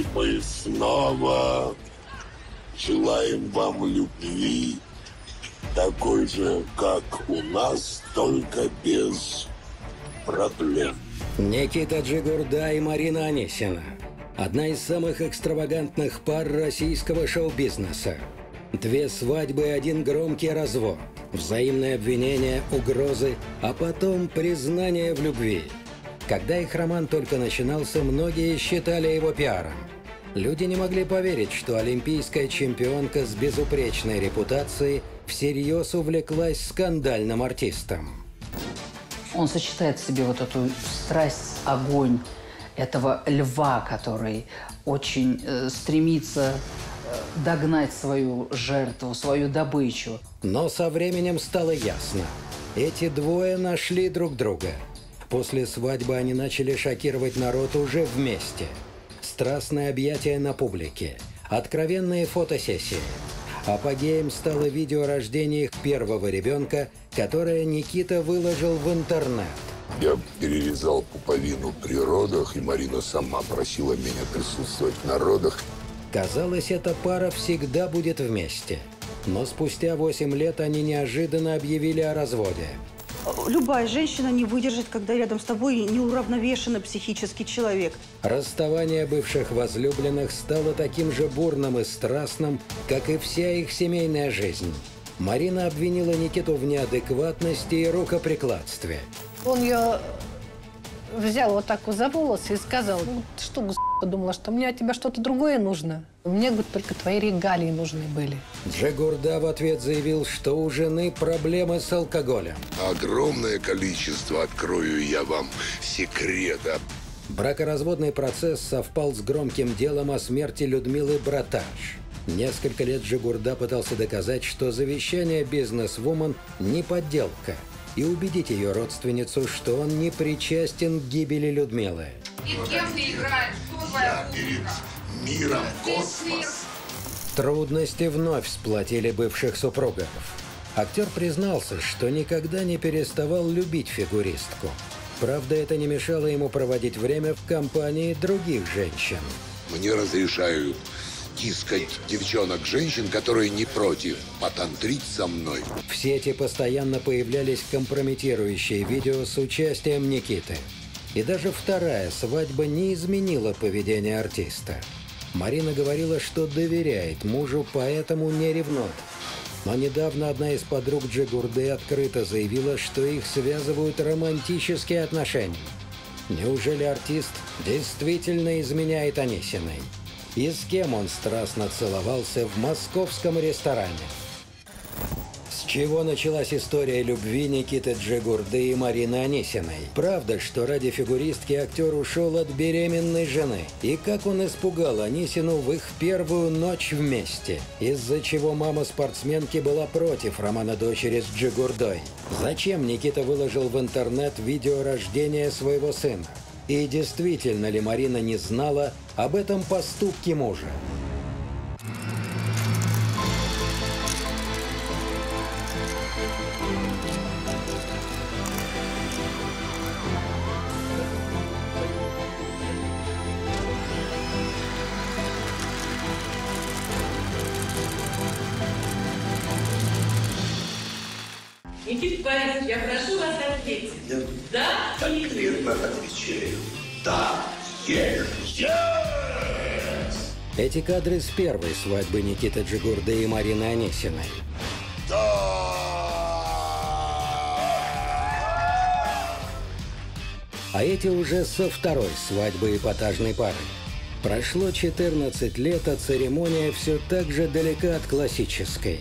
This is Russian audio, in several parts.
И мы снова желаем вам любви, такой же, как у нас, только без проблем. Никита Джигурда и Марина Анисина. Одна из самых экстравагантных пар российского шоу-бизнеса. Две свадьбы и один громкий развод. Взаимные обвинения, угрозы, а потом признание в любви. Когда их роман только начинался, многие считали его пиаром. Люди не могли поверить, что олимпийская чемпионка с безупречной репутацией всерьез увлеклась скандальным артистом. Он сочетает в себе вот эту страсть, огонь этого льва, который очень э, стремится э, догнать свою жертву, свою добычу. Но со временем стало ясно. Эти двое нашли друг друга. После свадьбы они начали шокировать народ уже вместе. Страстное объятие на публике, откровенные фотосессии – Апогеем стало видео рождения их первого ребенка, которое Никита выложил в интернет. Я перерезал пуповину при родах, и Марина сама просила меня присутствовать на родах. Казалось, эта пара всегда будет вместе. Но спустя 8 лет они неожиданно объявили о разводе. Любая женщина не выдержит, когда рядом с тобой неуравновешенный психический человек. Расставание бывших возлюбленных стало таким же бурным и страстным, как и вся их семейная жизнь. Марина обвинила Никиту в неадекватности и рукоприкладстве. Он ее взял вот так вот за волосы и сказал, ну, что, подумала, что мне от тебя что-то другое нужно. Мне, говорит, только твои регалии нужны были. Джигурда в ответ заявил, что у жены проблемы с алкоголем. Огромное количество, открою я вам, секрета. Бракоразводный процесс совпал с громким делом о смерти Людмилы Браташ. Несколько лет Джигурда пытался доказать, что завещание бизнес-вумен не подделка, и убедить ее родственницу, что он не причастен к гибели Людмилы. И кем ты играешь? Кто твоя Я перед миром космос. Трудности вновь сплотили бывших супругов. Актер признался, что никогда не переставал любить фигуристку. Правда, это не мешало ему проводить время в компании других женщин. Мне разрешают тискать девчонок-женщин, которые не против потантрить со мной. В сети постоянно появлялись компрометирующие видео с участием Никиты. И даже вторая свадьба не изменила поведение артиста. Марина говорила, что доверяет мужу, поэтому не ревнует. Но недавно одна из подруг Джигурды открыто заявила, что их связывают романтические отношения. Неужели артист действительно изменяет Анисиной? И с кем он страстно целовался в московском ресторане? Чего началась история любви Никиты Джигурды и Марины Анисиной? Правда, что ради фигуристки актер ушел от беременной жены? И как он испугал Анисину в их первую ночь вместе? Из-за чего мама спортсменки была против романа дочери с Джигурдой? Зачем Никита выложил в интернет видео рождения своего сына? И действительно ли Марина не знала об этом поступке мужа? Никита Борисович, я прошу вас ответить. Да или нет? Конкретно отвечаю. Да, есть. Эти кадры с первой свадьбы Никиты Джигурды и Марины Анисиной. А эти уже со второй свадьбы эпатажной пары. Прошло 14 лет, а церемония все так же далека от классической.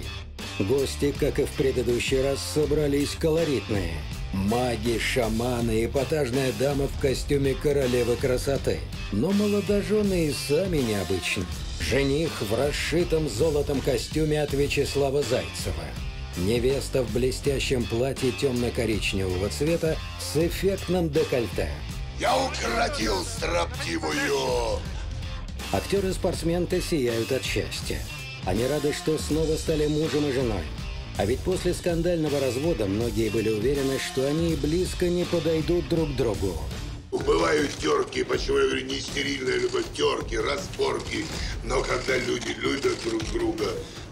Гости, как и в предыдущий раз, собрались колоритные. Маги, шаманы, эпатажная дама в костюме королевы красоты. Но молодожены и сами необычны. Жених в расшитом золотом костюме от Вячеслава Зайцева. Невеста в блестящем платье темно-коричневого цвета с эффектным декольте. Я укоротил строптивую. Актер и спортсменка сияют от счастья. Они рады, что снова стали мужем и женой. А ведь после скандального развода многие были уверены, что они близко не подойдут друг к другу. Бывают терки, почему я говорю, не стерильная любовь, терки, разборки. Но когда люди любят друг друга,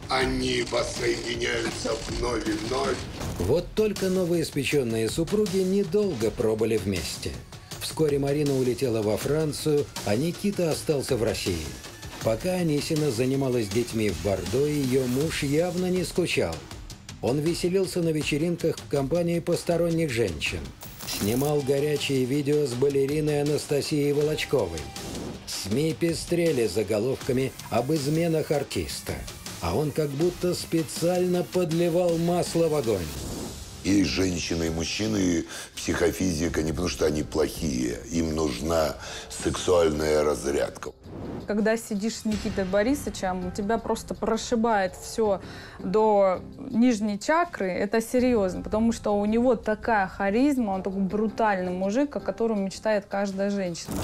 они воссоединяются вновь и вновь. Вот только новоиспеченные супруги недолго пробыли вместе. Вскоре Марина улетела во Францию, а Никита остался в России. Пока Анисина занималась детьми в Бордо, ее муж явно не скучал. Он веселился на вечеринках в компании посторонних женщин. Снимал горячие видео с балериной Анастасией Волочковой. СМИ пестрели заголовками об изменах артиста. А он как будто специально подливал масло в огонь. Есть женщины и мужчины, психофизика не потому, что они плохие. Им нужна сексуальная разрядка. Когда сидишь с Никитой Борисовичем, тебя просто прошибает все до нижней чакры. Это серьезно, потому что у него такая харизма, он такой брутальный мужик, о котором мечтает каждая женщина.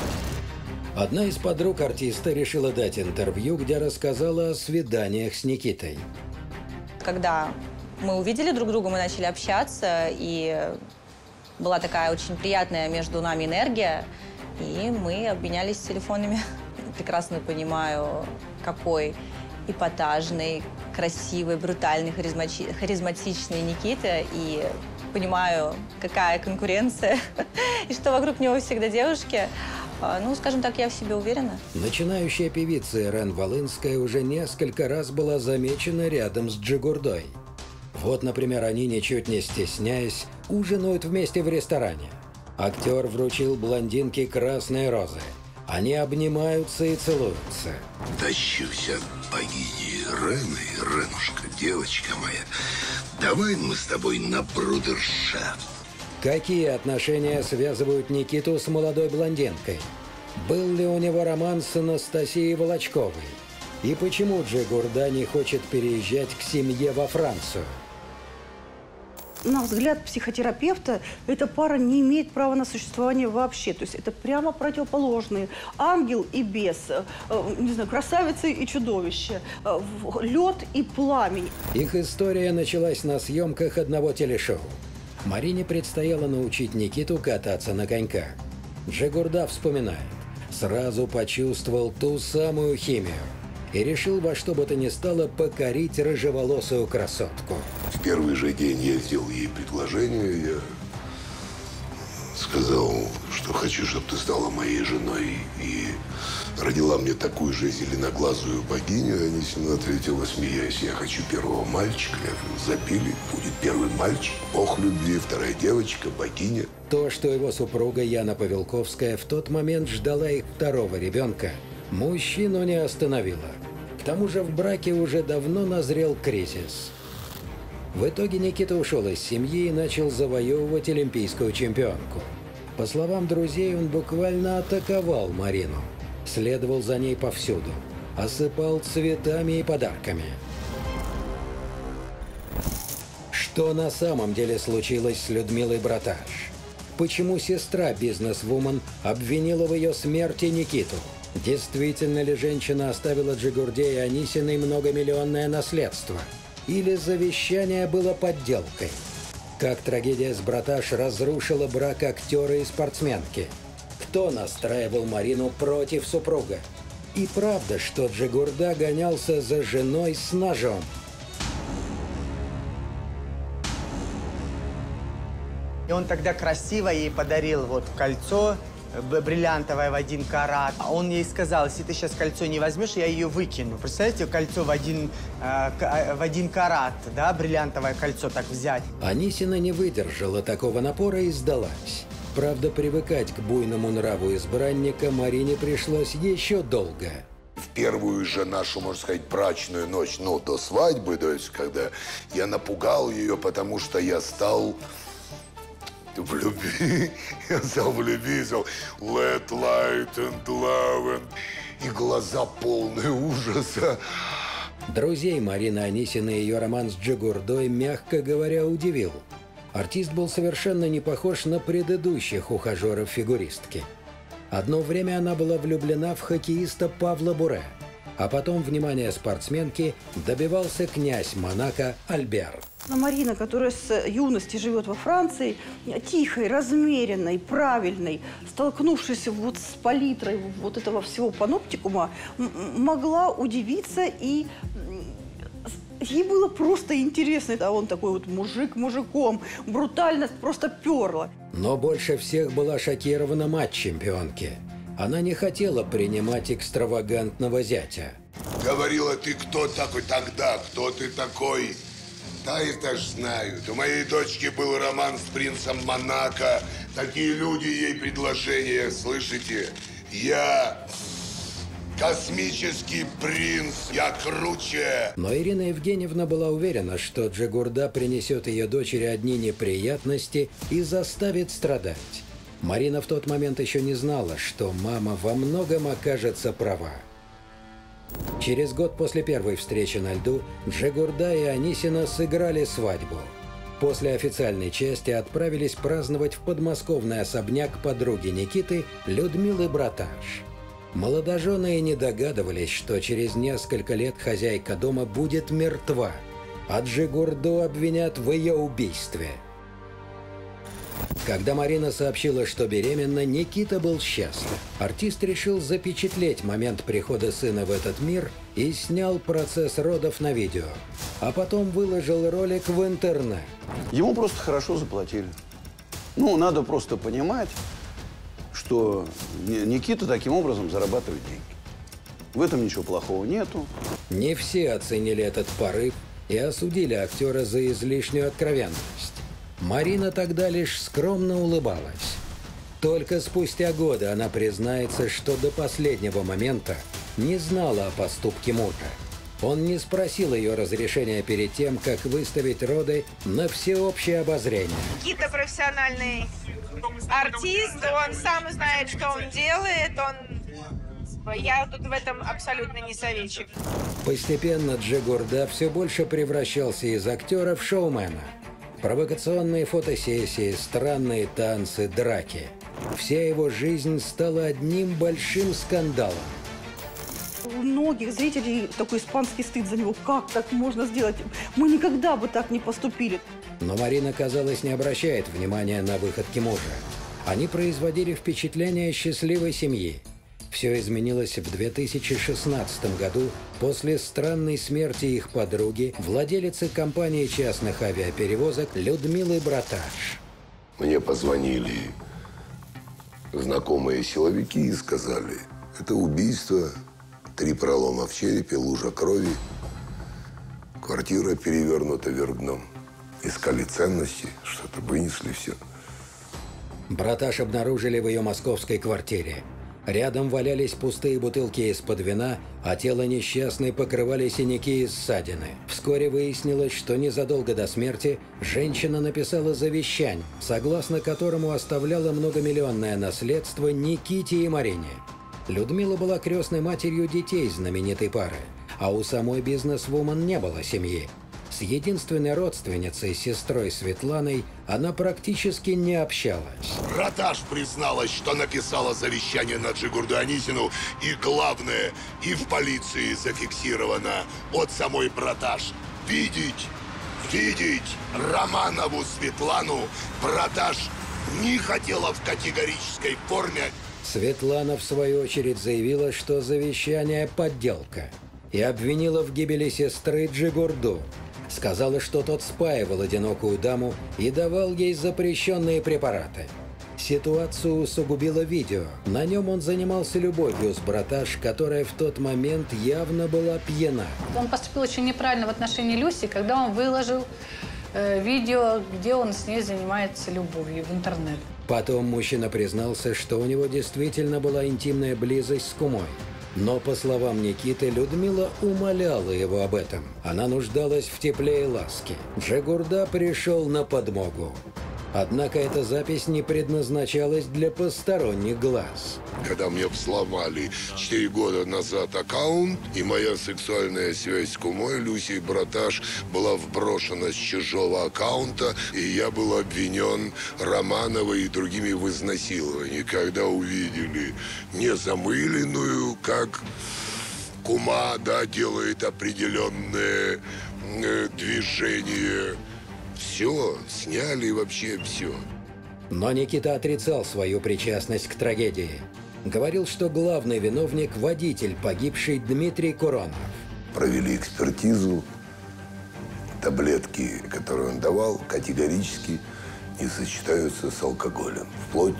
Одна из подруг артиста решила дать интервью, где рассказала о свиданиях с Никитой. Когда мы увидели друг друга, мы начали общаться, и была такая очень приятная между нами энергия, и мы обменялись телефонами. Прекрасно понимаю, какой эпатажный, красивый, брутальный, харизмати- харизматичный Никита, и понимаю, какая конкуренция, и что вокруг него всегда девушки. А, Ну, скажем так, я в себе уверена. Начинающая певица Ирен Волынская уже несколько раз была замечена рядом с Джигурдой. Вот, например, они, ничуть не стесняясь, ужинают вместе в ресторане. Актер вручил блондинке красные розы. Они обнимаются и целуются. Тащусь от богини Рены, Ренушка, девочка моя. Давай мы с тобой на брудершафт. Какие отношения связывают Никиту с молодой блондинкой? Был ли у него роман с Анастасией Волочковой? И почему Джигурда не хочет переезжать к семье во Францию? На взгляд психотерапевта, эта пара не имеет права на существование вообще. То есть это прямо противоположные. Ангел и бес, э, не знаю, красавица и чудовище, э, лед и пламень. Их история началась на съемках одного телешоу. Марине предстояло научить Никиту кататься на коньках. Джигурда вспоминает. Сразу почувствовал ту самую химию и решил во что бы то ни стало покорить рыжеволосую красотку. В первый же день я сделал ей предложение. Я сказал, что хочу, чтобы ты стала моей женой. И родила мне такую же зеленоглазую богиню. Анисина ответила, смеясь, я хочу первого мальчика. Я забили, будет первый мальчик. Бог любви, вторая девочка, богиня. То, что его супруга Яна Павелковская в тот момент ждала их второго ребенка, мужчину не остановило. К тому же в браке уже давно назрел кризис. В итоге Никита ушел из семьи и начал завоевывать олимпийскую чемпионку. По словам друзей, он буквально атаковал Марину. Следовал за ней повсюду. Осыпал цветами и подарками. Что на самом деле случилось с Людмилой Браташ? Почему сестра бизнес-вумен обвинила в ее смерти Никиту? Действительно ли женщина оставила Джигурде и Анисиной многомиллионное наследство? Или завещание было подделкой? Как трагедия с Браташ разрушила брак актера и спортсменки? Кто настраивал Марину против супруга? И правда, что Джигурда гонялся за женой с ножом? И он тогда красиво ей подарил вот кольцо бриллиантовое в один карат. А Он ей сказал, если ты сейчас кольцо не возьмешь, я ее выкину. Представляете, кольцо в один, э, э, в один карат, да, бриллиантовое кольцо так взять. Анисина не выдержала такого напора и сдалась. Правда, привыкать к буйному нраву избранника Марине пришлось еще долго. В первую же нашу, можно сказать, брачную ночь, ну, до свадьбы, то есть, когда я напугал ее, потому что я стал в любви. Я стал в любви, стал let light and love and... И глаза полные ужаса. Друзей Марины Анисиной ее роман с Джигурдой, мягко говоря, удивил. Артист был совершенно не похож на предыдущих ухажеров фигуристки. Одно время она была влюблена в хоккеиста Павла Буре. А потом внимание спортсменки добивался князь Монако Альбер. Но Марина, которая с юности живет во Франции, тихой, размеренной, правильной, столкнувшись вот с палитрой вот этого всего паноптикума, могла удивиться и ей было просто интересно. А он такой вот мужик мужиком, брутальность просто перла. Но больше всех была шокирована мать чемпионки. Она не хотела принимать экстравагантного зятя. Говорила, ты кто такой тогда, кто ты такой? Да, это ж знают. У моей дочки был роман с принцем Монако. Такие люди ей предложения, слышите? Я космический принц, я круче. Но Ирина Евгеньевна была уверена, что Джигурда принесет ее дочери одни неприятности и заставит страдать. Марина в тот момент еще не знала, что мама во многом окажется права. Через год после первой встречи на льду Джигурда и Анисина сыграли свадьбу. После официальной части отправились праздновать в подмосковный особняк подруги Никиты Людмилы Браташ. Молодоженые не догадывались, что через несколько лет хозяйка дома будет мертва, а Джигурду обвинят в ее убийстве – когда Марина сообщила, что беременна, Никита был счастлив. Артист решил запечатлеть момент прихода сына в этот мир и снял процесс родов на видео. А потом выложил ролик в интернет. Ему просто хорошо заплатили. Ну, надо просто понимать, что Никита таким образом зарабатывает деньги. В этом ничего плохого нету. Не все оценили этот порыв и осудили актера за излишнюю откровенность. Марина тогда лишь скромно улыбалась. Только спустя годы она признается, что до последнего момента не знала о поступке мужа. Он не спросил ее разрешения перед тем, как выставить роды на всеобщее обозрение. Никита профессиональный артист, он сам знает, что он делает, он я тут в этом абсолютно не советчик. Постепенно Джигурда все больше превращался из актера в шоумена – Провокационные фотосессии, странные танцы, драки. Вся его жизнь стала одним большим скандалом. У многих зрителей такой испанский стыд за него. Как так можно сделать? Мы никогда бы так не поступили. Но Марина, казалось, не обращает внимания на выходки мужа. Они производили впечатление счастливой семьи. Все изменилось в 2016 году после странной смерти их подруги, владелицы компании частных авиаперевозок Людмилы Браташ. Мне позвонили знакомые силовики и сказали, это убийство, три пролома в черепе, лужа крови, квартира перевернута вверх дном. Искали ценности, что-то вынесли все. Браташ обнаружили в ее московской квартире. Рядом валялись пустые бутылки из-под вина, а тело несчастной покрывали синяки и ссадины. Вскоре выяснилось, что незадолго до смерти женщина написала завещание, согласно которому оставляла многомиллионное наследство Никите и Марине. Людмила была крестной матерью детей знаменитой пары, а у самой бизнес-вумен не было семьи. С единственной родственницей, сестрой Светланой, она практически не общалась. Раташ призналась, что написала завещание на Джигурду Анисину, и главное, и в полиции зафиксировано от самой Браташ. Видеть, видеть Романову Светлану Браташ не хотела в категорической форме. Светлана, в свою очередь, заявила, что завещание – подделка и обвинила в гибели сестры Джигурду. Сказала, что тот спаивал одинокую даму и давал ей запрещенные препараты. Ситуацию усугубило видео. На нем он занимался любовью с браташ, которая в тот момент явно была пьяна. Он поступил очень неправильно в отношении Люси, когда он выложил э, видео, где он с ней занимается любовью в интернет. Потом мужчина признался, что у него действительно была интимная близость с кумой. Но, по словам Никиты, Людмила умоляла его об этом. Она нуждалась в тепле и ласке. Джигурда пришел на подмогу. Однако эта запись не предназначалась для посторонних глаз. Когда мне взломали 4 года назад аккаунт, и моя сексуальная связь с кумой Люсей Браташ была вброшена с чужого аккаунта, и я был обвинен Романовой и другими в изнасиловании, когда увидели незамыленную, как кума, да, делает определенные э, движения. Все, сняли вообще все. Но Никита отрицал свою причастность к трагедии. Говорил, что главный виновник – водитель, погибший Дмитрий Куронов. Провели экспертизу. Таблетки, которые он давал, категорически не сочетаются с алкоголем. Вплоть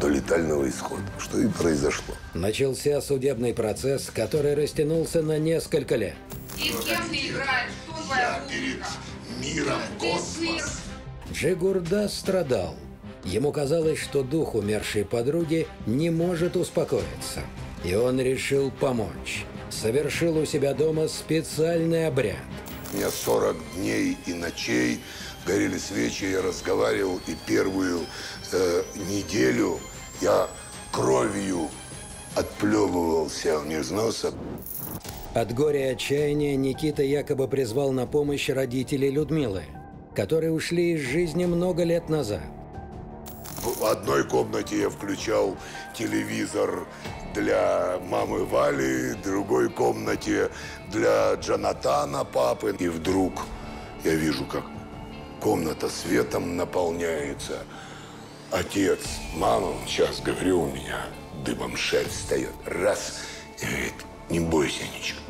до летального исхода, что и произошло. Начался судебный процесс, который растянулся на несколько лет. И с кем ты играешь? Кто твоя перед музыка? Миром космос. Джигурда страдал. Ему казалось, что дух умершей подруги не может успокоиться. И он решил помочь. Совершил у себя дома специальный обряд. У меня 40 дней и ночей горели свечи, я разговаривал, и первую э, неделю я кровью отплевывался из носа. От горя и отчаяния Никита якобы призвал на помощь родителей Людмилы, которые ушли из жизни много лет назад. В одной комнате я включал телевизор для мамы Вали, в другой комнате для Джонатана, папы. И вдруг я вижу, как комната светом наполняется. Отец, мама, сейчас говорю, у меня дыбом шерсть встает. Раз, и говорит, не бойся ничего.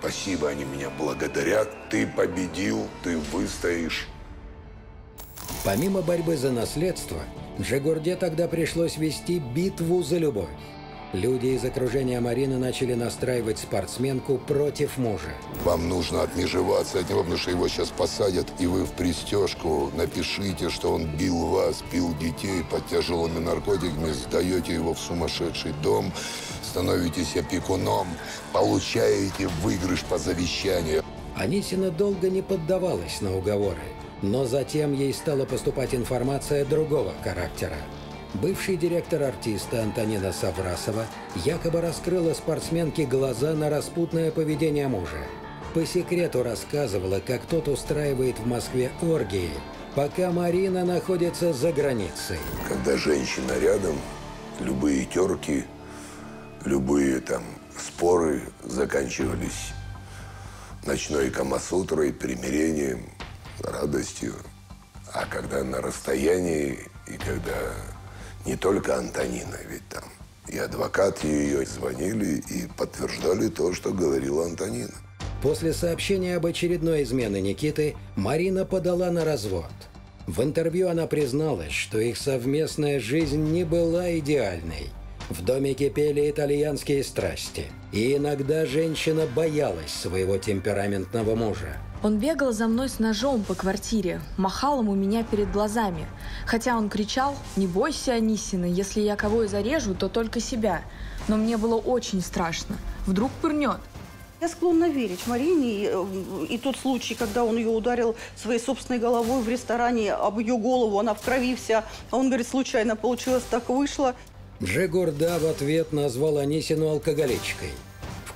Спасибо, они меня благодарят. Ты победил, ты выстоишь. Помимо борьбы за наследство, Джигурде тогда пришлось вести битву за любовь. Люди из окружения Марины начали настраивать спортсменку против мужа. Вам нужно отмежеваться от него, потому что его сейчас посадят, и вы в пристежку напишите, что он бил вас, бил детей под тяжелыми наркотиками, сдаете его в сумасшедший дом, становитесь опекуном, получаете выигрыш по завещанию. Анисина долго не поддавалась на уговоры, но затем ей стала поступать информация другого характера. Бывший директор артиста Антонина Саврасова якобы раскрыла спортсменке глаза на распутное поведение мужа. По секрету рассказывала, как тот устраивает в Москве оргии, пока Марина находится за границей. Когда женщина рядом, любые терки, любые там споры заканчивались ночной камасутрой, примирением, радостью. А когда на расстоянии и когда не только Антонина, ведь там и адвокат ее звонили и подтверждали то, что говорила Антонина. После сообщения об очередной измене Никиты Марина подала на развод. В интервью она призналась, что их совместная жизнь не была идеальной. В доме кипели итальянские страсти. И иногда женщина боялась своего темпераментного мужа. Он бегал за мной с ножом по квартире, махал ему меня перед глазами. Хотя он кричал «Не бойся, Анисина, если я кого и зарежу, то только себя». Но мне было очень страшно. Вдруг пырнет. Я склонна верить Марине. И, э, и тот случай, когда он ее ударил своей собственной головой в ресторане об ее голову, она в крови вся. А он говорит, случайно получилось, так вышло. Джигурда в ответ назвал Анисину алкоголичкой.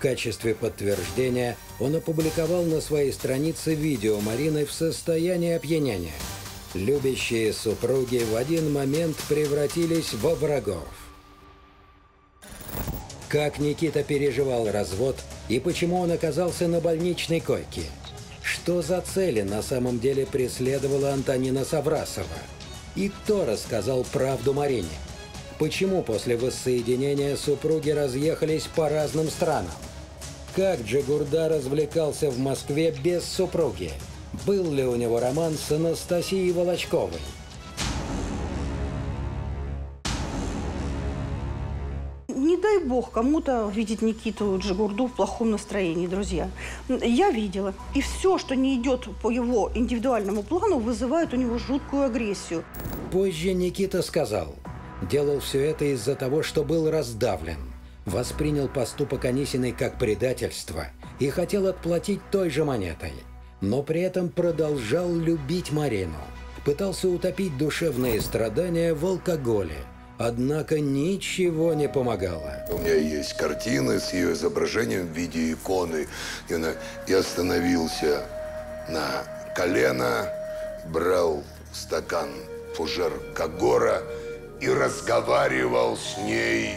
Качестве подтверждения он опубликовал на своей странице видео Марины в состоянии опьянения. Любящие супруги в один момент превратились во врагов. Как Никита переживал развод и почему он оказался на больничной койке? Что за цели на самом деле преследовала Антонина Саврасова? И кто рассказал правду Марине? Почему после воссоединения супруги разъехались по разным странам? Как Джигурда развлекался в Москве без супруги? Был ли у него роман с Анастасией Волочковой? Не дай бог кому-то видеть Никиту Джигурду в плохом настроении, друзья. Я видела. И все, что не идет по его индивидуальному плану, вызывает у него жуткую агрессию. Позже Никита сказал, делал все это из-за того, что был раздавлен. Воспринял поступок Анисиной как предательство и хотел отплатить той же монетой. Но при этом продолжал любить Марину. Пытался утопить душевные страдания в алкоголе. Однако ничего не помогало. У меня есть картины с ее изображением в виде иконы. И она, я остановился на колено, брал стакан фужер Кагора и разговаривал с ней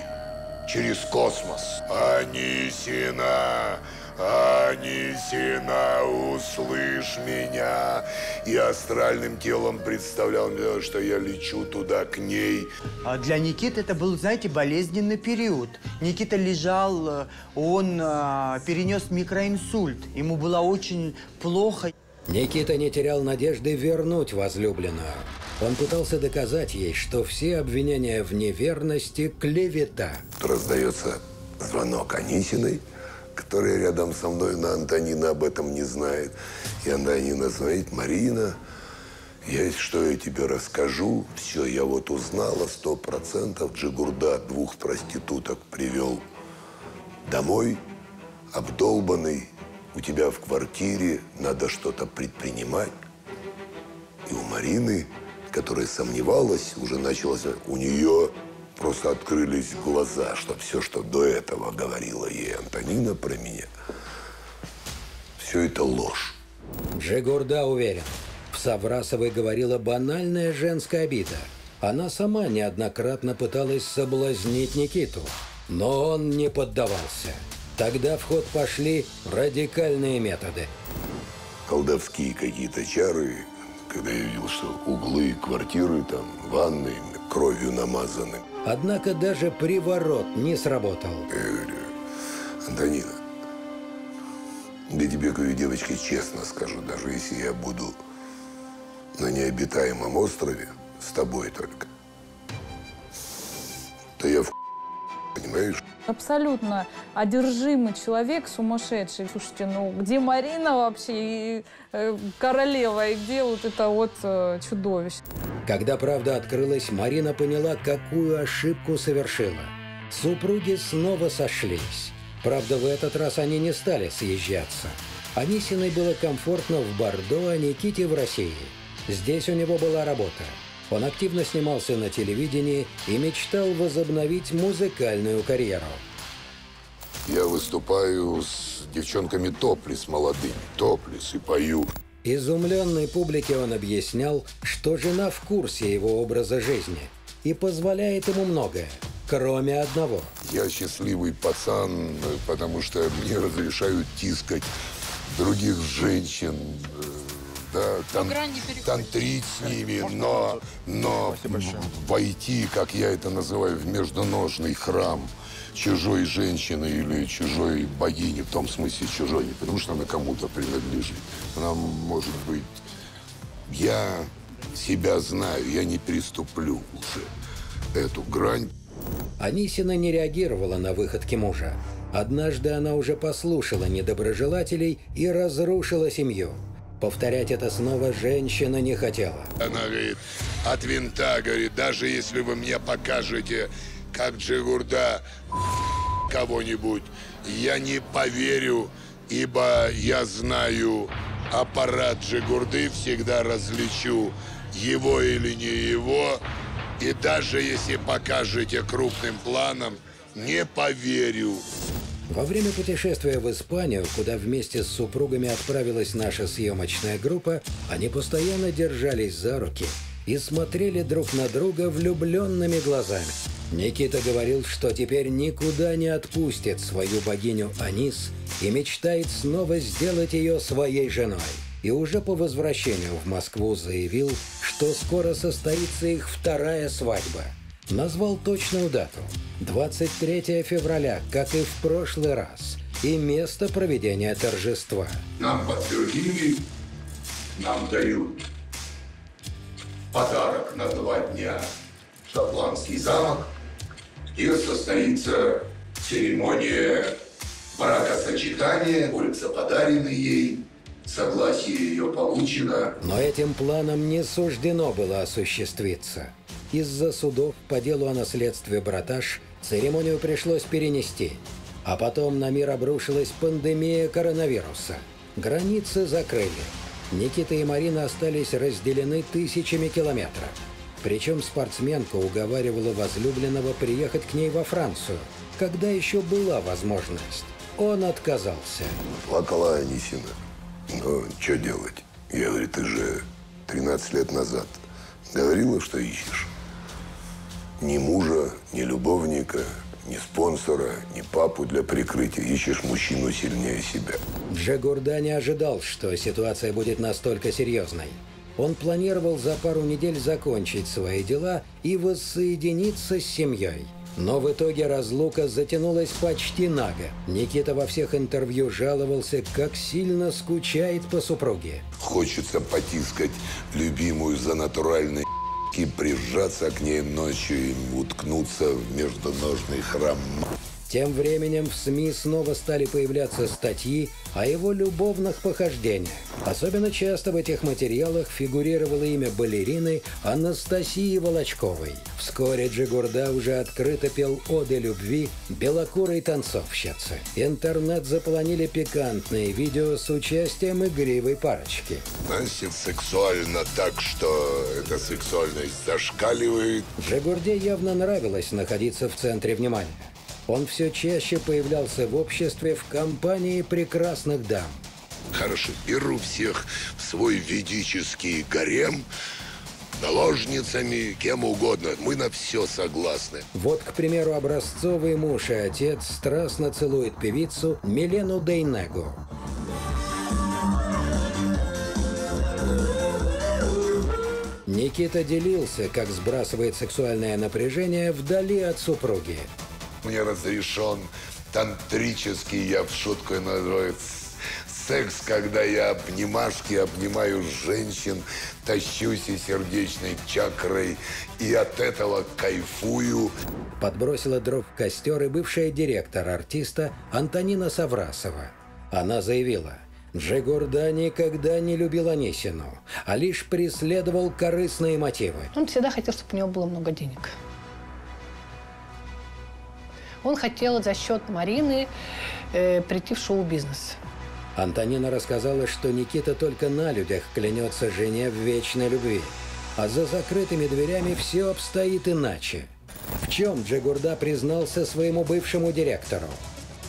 через космос. Анисина, Анисина, услышь меня. И астральным телом представлял мне, что я лечу туда к ней. А Для Никиты это был, знаете, болезненный период. Никита лежал, э, он э, перенес микроинсульт. Ему было очень плохо. Никита не терял надежды вернуть возлюбленную. Он пытался доказать ей, что все обвинения в неверности – клевета. Раздается звонок Анисиной, которая рядом со мной, но Антонина об этом не знает. И Антонина звонит, Марина, я что я тебе расскажу, все, я вот узнала, сто процентов Джигурда двух проституток привел домой, обдолбанный, у тебя в квартире, надо что-то предпринимать. И у Марины, которая сомневалась, уже началось, у нее просто открылись глаза, что все, что до этого говорила ей Антонина про меня, все это ложь. Джигурда уверен, в Саврасовой говорила банальная женская обида. Она сама неоднократно пыталась соблазнить Никиту, но он не поддавался. Тогда в ход пошли радикальные методы. Колдовские какие-то чары, когда я видел, что углы квартиры, там, ванны кровью намазаны. Однако даже приворот не сработал. Я говорю, Антонина, да тебе, говорю, девочки, честно скажу, даже если я буду на необитаемом острове, с тобой только, то я в понимаешь? Абсолютно одержимый человек, сумасшедший. Слушайте, ну где Марина вообще, и, э, королева, и где вот это вот э, чудовище? Когда правда открылась, Марина поняла, какую ошибку совершила. Супруги снова сошлись. Правда, в этот раз они не стали съезжаться. Анисиной было комфортно в Бордо, а Никите в России. Здесь у него была работа. Он активно снимался на телевидении и мечтал возобновить музыкальную карьеру. Я выступаю с девчонками топлис молодыми, топлис, и пою. Изумленной публике он объяснял, что жена в курсе его образа жизни и позволяет ему многое, кроме одного. Я счастливый пацан, потому что мне разрешают тискать других женщин, э, да, тан- тантрить с ними, но, но войти, как я это называю, в междуножный храм чужой женщины или чужой богини, в том смысле чужой, не потому что она кому-то принадлежит. Она может быть... Я себя знаю, я не приступлю уже эту грань. Анисина не реагировала на выходки мужа. Однажды она уже послушала недоброжелателей и разрушила семью. Повторять это снова женщина не хотела. Она говорит, от винта, говорит, даже если вы мне покажете, как Джигурда кого-нибудь, я не поверю, ибо я знаю аппарат Джигурды, всегда различу, его или не его, и даже если покажете крупным планом, не поверю. Во время путешествия в Испанию, куда вместе с супругами отправилась наша съемочная группа, они постоянно держались за руки и смотрели друг на друга влюбленными глазами. Никита говорил, что теперь никуда не отпустит свою богиню Анис и мечтает снова сделать ее своей женой. И уже по возвращению в Москву заявил, что скоро состоится их вторая свадьба. Назвал точную дату – 23 февраля, как и в прошлый раз, и место проведения торжества. Нам подтвердили, нам дают подарок на два дня Шотландский замок, где состоится церемония бракосочетания, улица подарены ей, согласие ее получено. Но этим планом не суждено было осуществиться. Из-за судов по делу о наследстве браташ церемонию пришлось перенести. А потом на мир обрушилась пандемия коронавируса. Границы закрыли. Никита и Марина остались разделены тысячами километров. Причем спортсменка уговаривала возлюбленного приехать к ней во Францию, когда еще была возможность. Он отказался. Плакала Анисина. Ну, что делать? Я говорю, ты же 13 лет назад говорила, что ищешь. Ни мужа, ни любовника, ни спонсора, ни папу для прикрытия. Ищешь мужчину сильнее себя. Джигурда не ожидал, что ситуация будет настолько серьезной. Он планировал за пару недель закончить свои дела и воссоединиться с семьей. Но в итоге разлука затянулась почти на год. Никита во всех интервью жаловался, как сильно скучает по супруге. Хочется потискать любимую за натуральный прижаться к ней ночью и уткнуться в междуножный храм. Тем временем в СМИ снова стали появляться статьи о его любовных похождениях. Особенно часто в этих материалах фигурировало имя балерины Анастасии Волочковой. Вскоре Джигурда уже открыто пел оды любви белокурой танцовщицы. Интернет заполонили пикантные видео с участием игривой парочки. Значит, сексуально так, что эта сексуальность зашкаливает. Джигурде явно нравилось находиться в центре внимания. Он все чаще появлялся в обществе в компании прекрасных дам. Хорошо, беру всех в свой ведический гарем, наложницами, кем угодно. Мы на все согласны. Вот, к примеру, образцовый муж и отец страстно целует певицу Милену Дейнегу. Никита делился, как сбрасывает сексуальное напряжение вдали от супруги. Мне разрешен тантрический, я в шутку называю, секс, когда я обнимашки, обнимаю женщин, тащусь и сердечной чакрой, и от этого кайфую. Подбросила дров в костер и бывшая директор артиста Антонина Саврасова. Она заявила, Джигурда никогда не любил Анисину, а лишь преследовал корыстные мотивы. Он всегда хотел, чтобы у него было много денег. Он хотел за счет Марины э, прийти в шоу-бизнес. Антонина рассказала, что Никита только на людях клянется жене в вечной любви. А за закрытыми дверями все обстоит иначе. В чем Джигурда признался своему бывшему директору?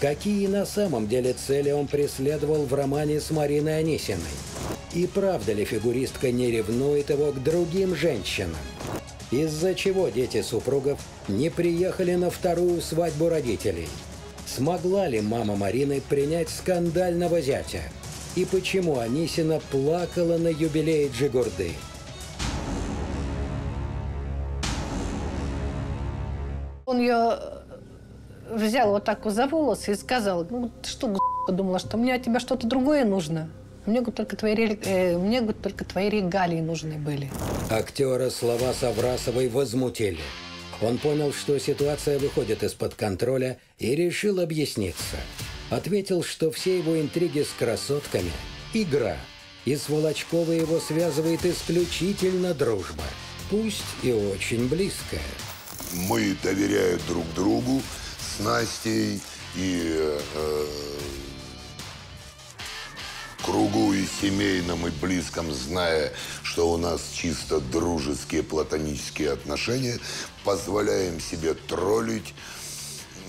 Какие на самом деле цели он преследовал в романе с Мариной Анисиной? И правда ли фигуристка не ревнует его к другим женщинам? Из-за чего дети супругов не приехали на вторую свадьбу родителей. Смогла ли мама Марины принять скандального зятя? И почему Анисина плакала на юбилее Джигурды? Он ее взял вот так вот за волосы и сказал, ну что, думала, что мне от тебя что-то другое нужно? Мне, говорит, только твои, э, мне говорит, только твои регалии нужны были. Актера слова Саврасовой возмутили. Он понял, что ситуация выходит из-под контроля и решил объясниться. Ответил, что все его интриги с красотками – игра. И с Волочковой его связывает исключительно дружба. Пусть и очень близкая. Мы доверяем друг другу с Настей и э, кругу и семейном, и близком, зная, что у нас чисто дружеские, платонические отношения, позволяем себе троллить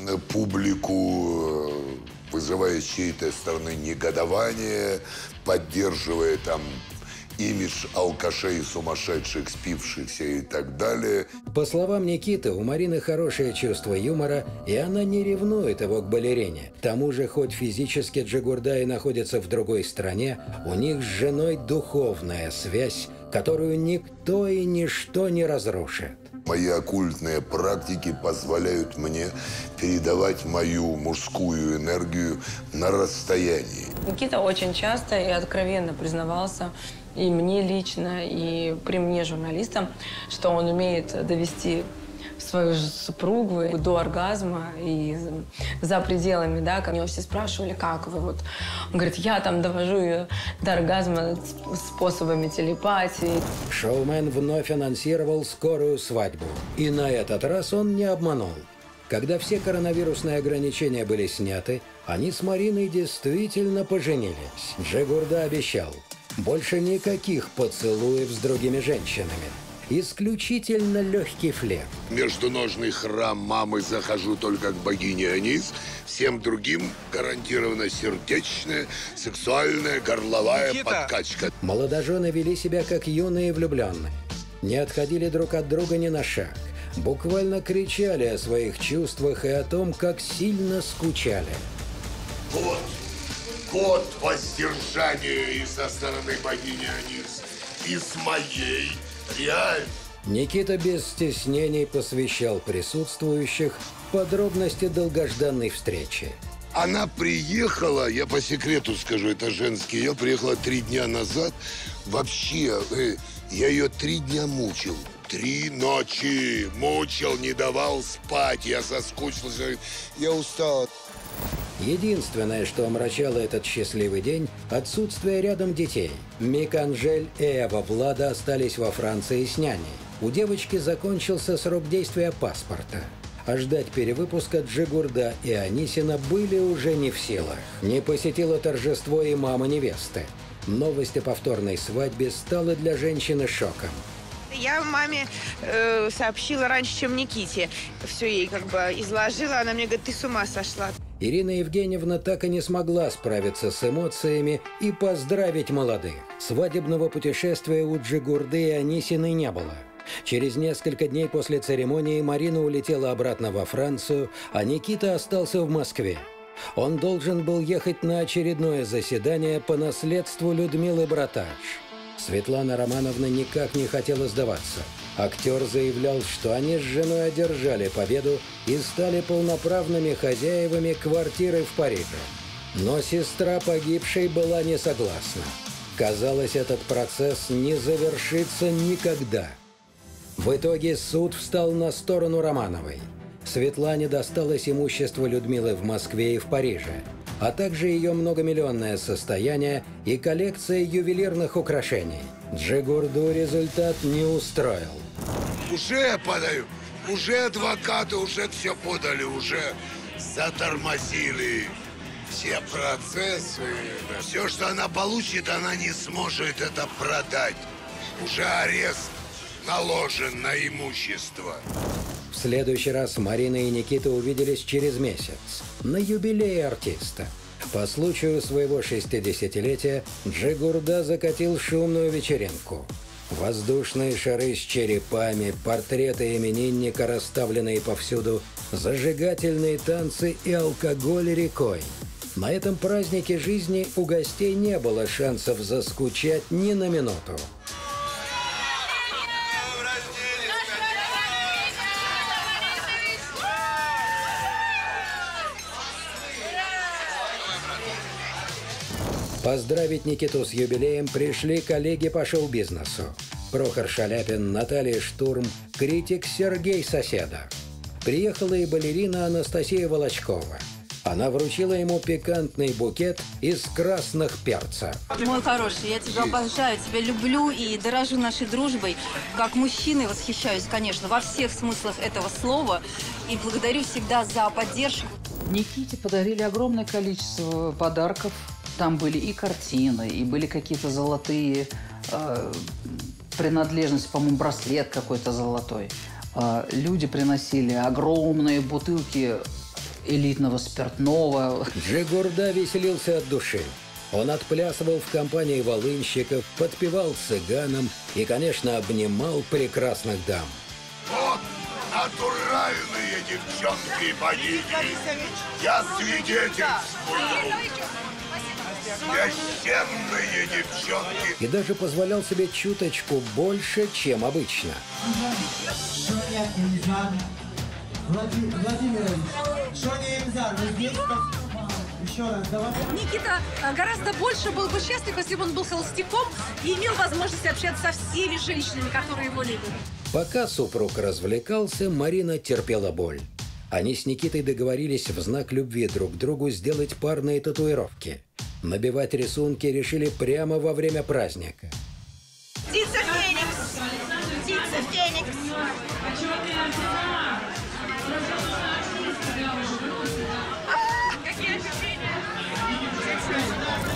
э, публику, э, вызывая с чьей-то стороны негодование, поддерживая там имидж алкашей, сумасшедших, спившихся и так далее. По словам Никиты, у Марины хорошее чувство юмора, и она не ревнует его к балерине. К тому же, хоть физически Джигурда и находится в другой стране, у них с женой духовная связь, которую никто и ничто не разрушит. Мои оккультные практики позволяют мне передавать мою мужскую энергию на расстоянии. Никита очень часто и откровенно признавался, и мне лично, и при мне журналистам, что он умеет довести свою супругу до оргазма и за пределами, да, как меня все спрашивали, как вы вот. Он говорит, я там довожу ее до оргазма способами телепатии. Шоумен вновь анонсировал скорую свадьбу. И на этот раз он не обманул. Когда все коронавирусные ограничения были сняты, они с Мариной действительно поженились. Джигурда обещал, больше никаких поцелуев с другими женщинами. Исключительно легкий флер. Междуножный храм мамы захожу только к богине Анис. Всем другим гарантирована сердечная, сексуальная, горловая Никита. подкачка. Молодожены вели себя как юные влюбленные. Не отходили друг от друга ни на шаг. Буквально кричали о своих чувствах и о том, как сильно скучали. Вот, год воздержания и со стороны богини Анис, и с моей реально. Никита без стеснений посвящал присутствующих подробности долгожданной встречи. Она приехала, я по секрету скажу, это женский, я приехала три дня назад. Вообще, э, я ее три дня мучил. Три ночи мучил, не давал спать. Я соскучился, я устал. Единственное, что омрачало этот счастливый день – отсутствие рядом детей. Мик Анжель и Эва Влада остались во Франции с няней. У девочки закончился срок действия паспорта. А ждать перевыпуска Джигурда и Анисина были уже не в силах. Не посетила торжество и мама невесты. Новость о повторной свадьбе стала для женщины шоком. Я маме э, сообщила раньше, чем Никите. Все ей как бы изложила. Она мне говорит, ты с ума сошла. Ирина Евгеньевна так и не смогла справиться с эмоциями и поздравить молодых. Свадебного путешествия у Джигурды и Анисиной не было. Через несколько дней после церемонии Марина улетела обратно во Францию, а Никита остался в Москве. Он должен был ехать на очередное заседание по наследству Людмилы Браташ. Светлана Романовна никак не хотела сдаваться. Актер заявлял, что они с женой одержали победу и стали полноправными хозяевами квартиры в Париже. Но сестра погибшей была не согласна. Казалось, этот процесс не завершится никогда. В итоге суд встал на сторону Романовой. Светлане досталось имущество Людмилы в Москве и в Париже, а также ее многомиллионное состояние и коллекция ювелирных украшений. Джигурду результат не устроил. Уже подаю, уже адвокаты, уже все подали, уже затормозили все процессы. Все, что она получит, она не сможет это продать. Уже арест наложен на имущество. В следующий раз Марина и Никита увиделись через месяц, на юбилее артиста. По случаю своего 60-летия Джигурда закатил шумную вечеринку. Воздушные шары с черепами, портреты именинника, расставленные повсюду, зажигательные танцы и алкоголь рекой. На этом празднике жизни у гостей не было шансов заскучать ни на минуту. Поздравить Никиту с юбилеем пришли коллеги по шоу-бизнесу. Прохор Шаляпин, Наталья Штурм, критик Сергей Соседа. Приехала и балерина Анастасия Волочкова. Она вручила ему пикантный букет из красных перца. Мой хороший, я тебя обожаю, тебя люблю и дорожу нашей дружбой. Как мужчиной восхищаюсь, конечно, во всех смыслах этого слова. И благодарю всегда за поддержку. Никите подарили огромное количество подарков. Там были и картины, и были какие-то золотые э, принадлежности, по-моему, браслет какой-то золотой. Э, люди приносили огромные бутылки элитного спиртного. Джигурда веселился от души. Он отплясывал в компании волынщиков, подпевал цыганам и, конечно, обнимал прекрасных дам. Вот натуральные девчонки богини. Я свидетельствую. Священные девчонки. И даже позволял себе чуточку больше, чем обычно. Никита а, гораздо больше был бы счастлив, если бы он был холостяком и имел возможность общаться со всеми женщинами, которые его любят. Пока супруг развлекался, Марина терпела боль. Они с Никитой договорились в знак любви друг к другу сделать парные татуировки. Набивать рисунки решили прямо во время праздника. Птица Феникс! Птица Феникс!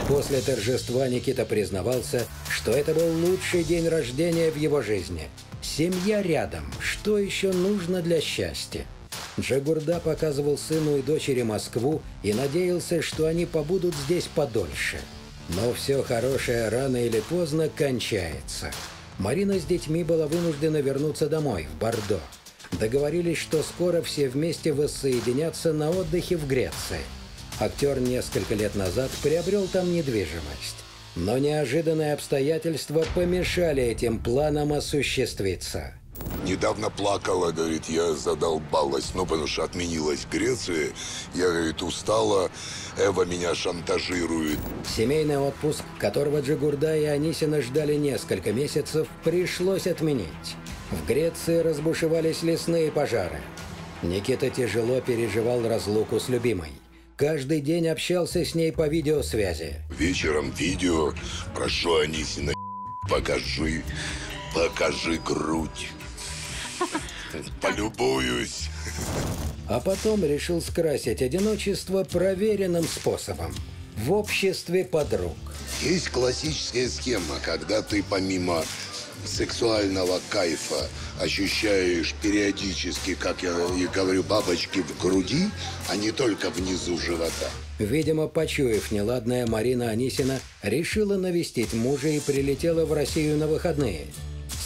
После торжества Никита признавался, что это был лучший день рождения в его жизни. Семья рядом. Что еще нужно для счастья? Джагурда показывал сыну и дочери Москву и надеялся, что они побудут здесь подольше. Но все хорошее рано или поздно кончается. Марина с детьми была вынуждена вернуться домой, в Бордо. Договорились, что скоро все вместе воссоединятся на отдыхе в Греции. Актер несколько лет назад приобрел там недвижимость. Но неожиданные обстоятельства помешали этим планам осуществиться. Недавно плакала, говорит, я задолбалась, ну, потому что отменилась Греция. Я, говорит, устала, Эва меня шантажирует. Семейный отпуск, которого Джигурда и Анисина ждали несколько месяцев, пришлось отменить. В Греции разбушевались лесные пожары. Никита тяжело переживал разлуку с любимой. Каждый день общался с ней по видеосвязи. Вечером видео, прошу Анисина, покажи, покажи грудь. Полюбуюсь. А потом решил скрасить одиночество проверенным способом – в обществе подруг. Есть классическая схема, когда ты помимо сексуального кайфа ощущаешь периодически, как я и говорю, бабочки в груди, а не только внизу живота. Видимо, почуяв неладное, Марина Анисина решила навестить мужа и прилетела в Россию на выходные.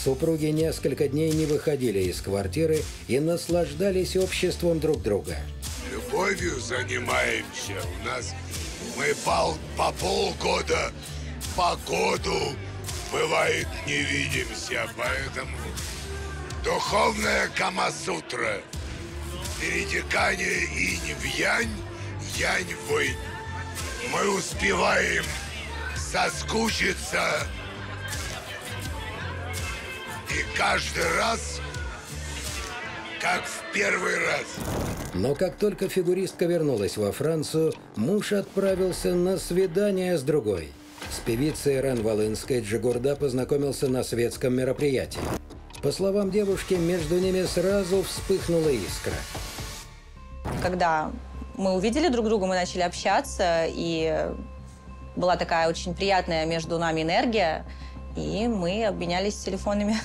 Супруги несколько дней не выходили из квартиры и наслаждались обществом друг друга. Любовью занимаемся. У нас мы пол, по полгода по году бывает не видимся, поэтому духовная Камасутра. Перетекание инь в янь, янь в инь. Мы успеваем соскучиться и каждый раз, как в первый раз. Но как только фигуристка вернулась во Францию, муж отправился на свидание с другой. С певицей Рен Волынской Джигурда познакомился на светском мероприятии. По словам девушки, между ними сразу вспыхнула искра. Когда мы увидели друг друга, мы начали общаться, и была такая очень приятная между нами энергия, и мы обменялись телефонами.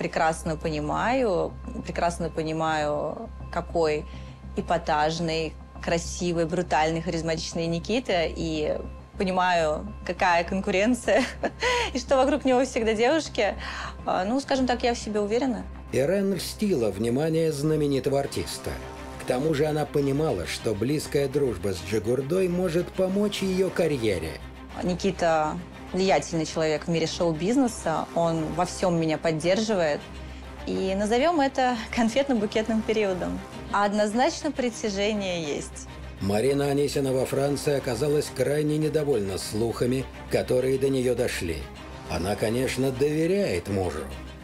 Прекрасно понимаю, прекрасно понимаю, какой эпатажный, красивый, брутальный, харизматичный Никита, и понимаю, какая конкуренция, и что вокруг него всегда девушки. А, Ну, скажем так, я в себе уверена. Ирен льстила внимание знаменитого артиста. К тому же она понимала, что близкая дружба с Джигурдой может помочь ее карьере. Никита влиятельный человек в мире шоу-бизнеса, он во всем меня поддерживает. И назовем это конфетно-букетным периодом. А однозначно притяжение есть. Марина Анисина во Франции оказалась крайне недовольна слухами, которые до нее дошли. Она, конечно, доверяет мужу,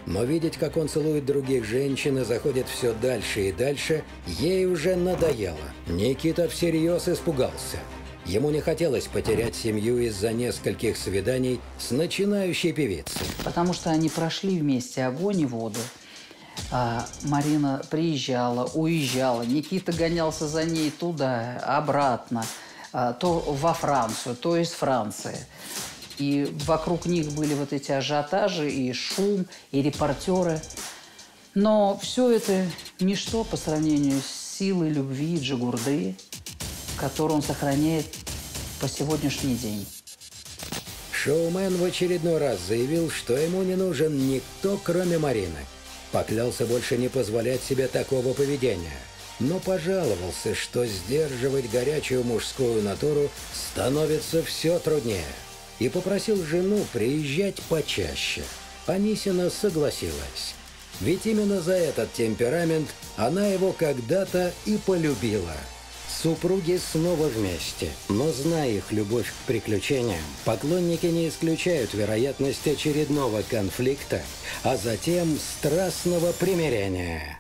но видеть, как он целует других женщин и заходит все дальше и дальше, ей уже надоело. Никита всерьез испугался. Ему не хотелось потерять семью из-за нескольких свиданий с начинающей певицей. Потому что они прошли вместе огонь и воду. А Марина приезжала, уезжала, Никита гонялся за ней туда, обратно, а, то во Францию, то из Франции. И вокруг них были вот эти ажиотажи, и шум, и репортеры. Но все это ничто по сравнению с силой любви Джигурды, которую он сохраняет по сегодняшний день. Шоумен в очередной раз заявил, что ему не нужен никто, кроме Марины. Поклялся больше не позволять себе такого поведения. Но пожаловался, что сдерживать горячую мужскую натуру становится все труднее. И попросил жену приезжать почаще. Анисина согласилась. Ведь именно за этот темперамент она его когда-то и полюбила. Супруги снова вместе, но зная их любовь к приключениям, поклонники не исключают вероятность очередного конфликта, а затем страстного примирения.